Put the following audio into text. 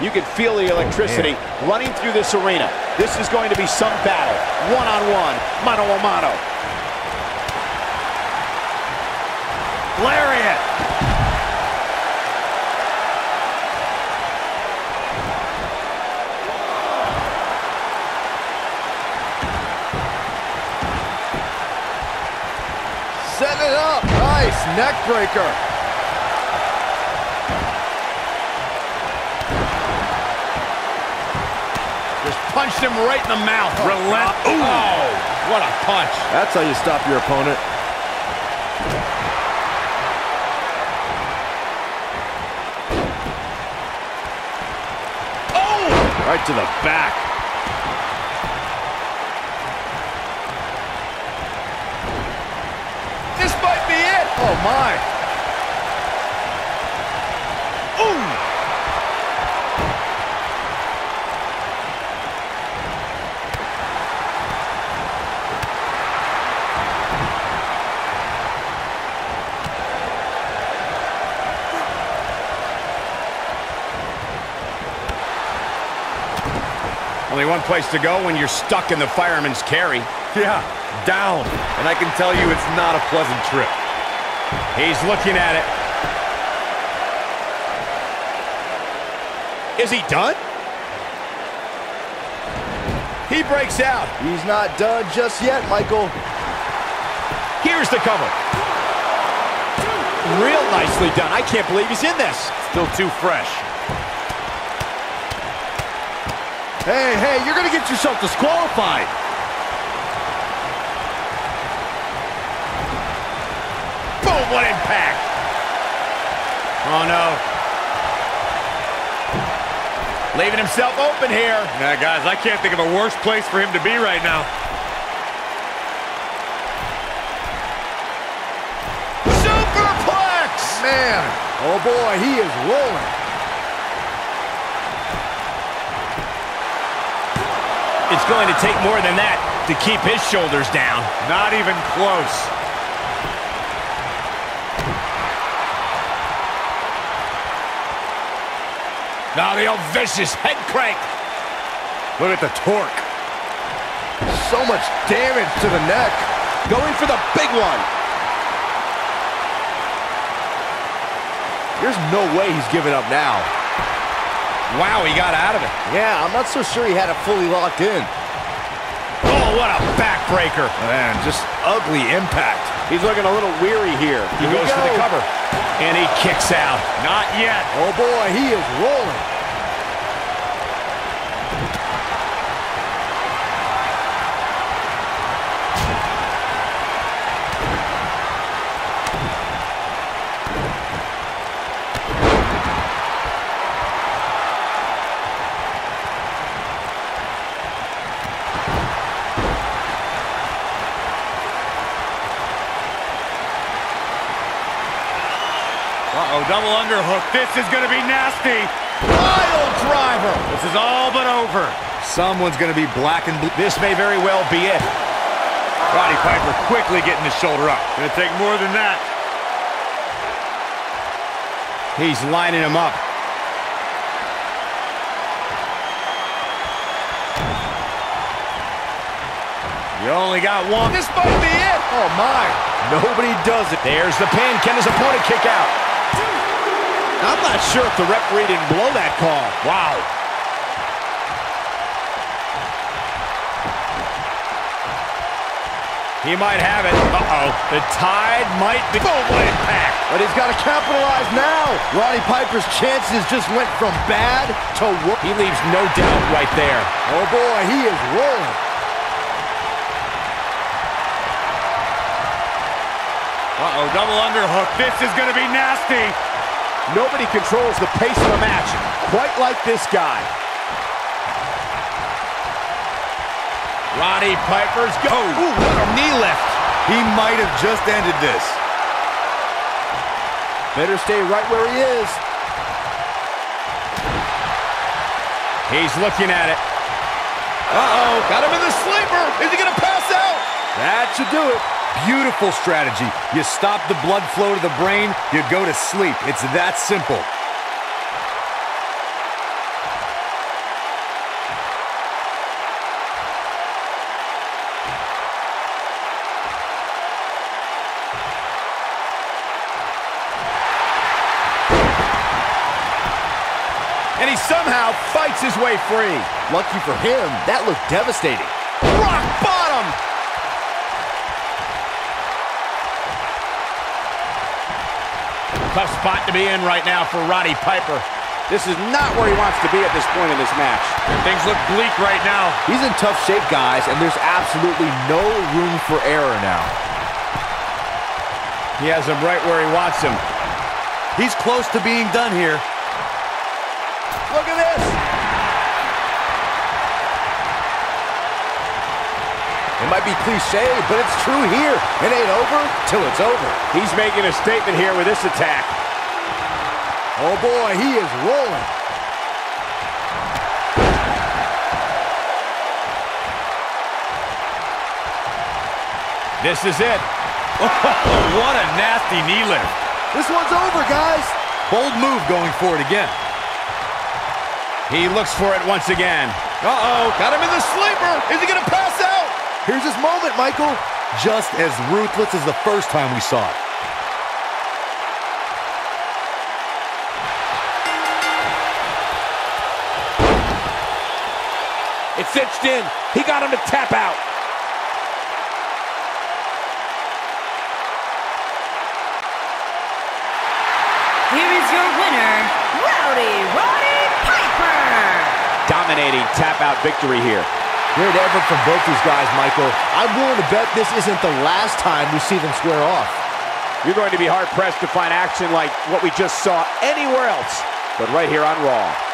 You can feel the electricity Man. running through this arena. This is going to be some battle. One-on-one, mano-a-mano. Lariat. Set it up. Nice neck breaker. Punched him right in the mouth. Relent. Ooh. Oh, what a punch. That's how you stop your opponent. Oh! Right to the back. This might be it. Oh, my. Only one place to go when you're stuck in the fireman's carry. Yeah, down. And I can tell you it's not a pleasant trip. He's looking at it. Is he done? He breaks out. He's not done just yet, Michael. Here's the cover. Real nicely done. I can't believe he's in this. Still too fresh. Hey, hey, you're going to get yourself disqualified. Boom, what impact. Oh, no. Leaving himself open here. Yeah, guys, I can't think of a worse place for him to be right now. Superplex! Man, oh boy, he is rolling. It's going to take more than that to keep his shoulders down. Not even close. Now the old vicious head crank. Look at the torque. So much damage to the neck. Going for the big one. There's no way he's giving up now. Wow, he got out of it. Yeah, I'm not so sure he had it fully locked in. Oh, what a backbreaker. Man, just ugly impact. He's looking a little weary here. He here goes go. for the cover. And he kicks out. Not yet. Oh, boy, he is rolling. Double underhook. This is going to be nasty. Wild driver. This is all but over. Someone's going to be black and blue. This may very well be it. Roddy Piper quickly getting his shoulder up. Going to take more than that. He's lining him up. You only got one. This might be it. Oh, my. Nobody does it. There's the pin. Can his opponent kick out? I'm not sure if the referee didn't blow that call. Wow. He might have it. Uh-oh. The tide might be... Boom, what impact. But he's got to capitalize now. Roddy Piper's chances just went from bad to worse. He leaves no doubt right there. Oh, boy, he is rolling. Uh-oh, double underhook. This is going to be nasty. Nobody controls the pace of a match quite like this guy. Roddy Piper's go. Ooh, what a knee lift. He might have just ended this. Better stay right where he is. He's looking at it. Uh-oh, got him in the sleeper. Is he going to pass out? That should do it. Beautiful strategy. You stop the blood flow to the brain, you go to sleep. It's that simple. and he somehow fights his way free. Lucky for him, that looked devastating. Rock Tough spot to be in right now for Roddy Piper. This is not where he wants to be at this point in this match. Things look bleak right now. He's in tough shape, guys, and there's absolutely no room for error now. He has him right where he wants him. He's close to being done here. It might be cliche, but it's true here. It ain't over till it's over. He's making a statement here with this attack. Oh boy, he is rolling. This is it. Oh, what a nasty knee lift. This one's over, guys. Bold move going for it again. He looks for it once again. Uh-oh, got him in the sleeper. Is he going to pass? Here's his moment, Michael. Just as ruthless as the first time we saw it. It's cinched in. He got him to tap out. Here is your winner, Rowdy Roddy Piper. Dominating tap out victory here. Great effort from both these guys, Michael. I'm willing to bet this isn't the last time we see them square off. You're going to be hard pressed to find action like what we just saw anywhere else, but right here on Raw.